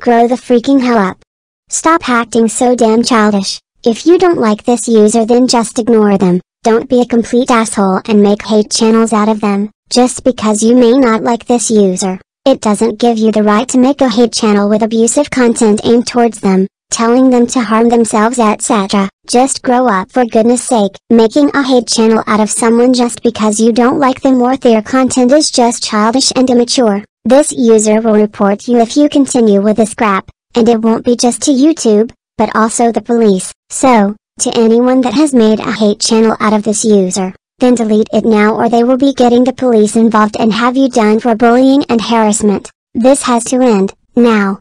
Grow the freaking hell up. Stop acting so damn childish. If you don't like this user then just ignore them. Don't be a complete asshole and make hate channels out of them, just because you may not like this user. It doesn't give you the right to make a hate channel with abusive content aimed towards them, telling them to harm themselves etc. Just grow up for goodness sake. Making a hate channel out of someone just because you don't like them or their content is just childish and immature. This user will report you if you continue with this crap, and it won't be just to YouTube, but also the police. So, to anyone that has made a hate channel out of this user, then delete it now or they will be getting the police involved and have you done for bullying and harassment. This has to end, now.